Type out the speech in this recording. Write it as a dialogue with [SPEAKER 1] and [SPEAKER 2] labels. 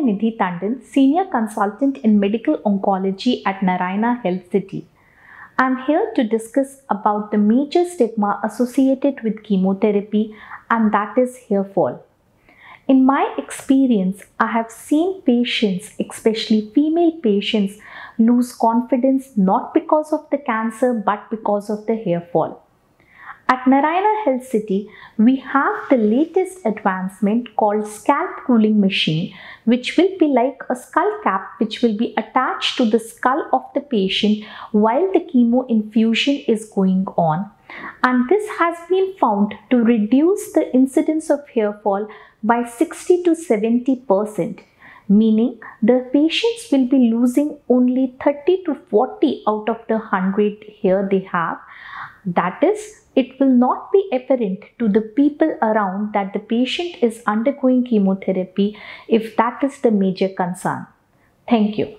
[SPEAKER 1] Nidhi Tandon, Senior Consultant in Medical Oncology at Narayana Health City. I'm here to discuss about the major stigma associated with chemotherapy and that is hair fall. In my experience, I have seen patients, especially female patients, lose confidence not because of the cancer but because of the hair fall. At Narayana Health City, we have the latest advancement called scalp cooling machine, which will be like a skull cap which will be attached to the skull of the patient while the chemo infusion is going on. And this has been found to reduce the incidence of hair fall by 60 to 70 percent meaning the patients will be losing only 30 to 40 out of the 100 hair they have. That is, it will not be apparent to the people around that the patient is undergoing chemotherapy if that is the major concern. Thank you.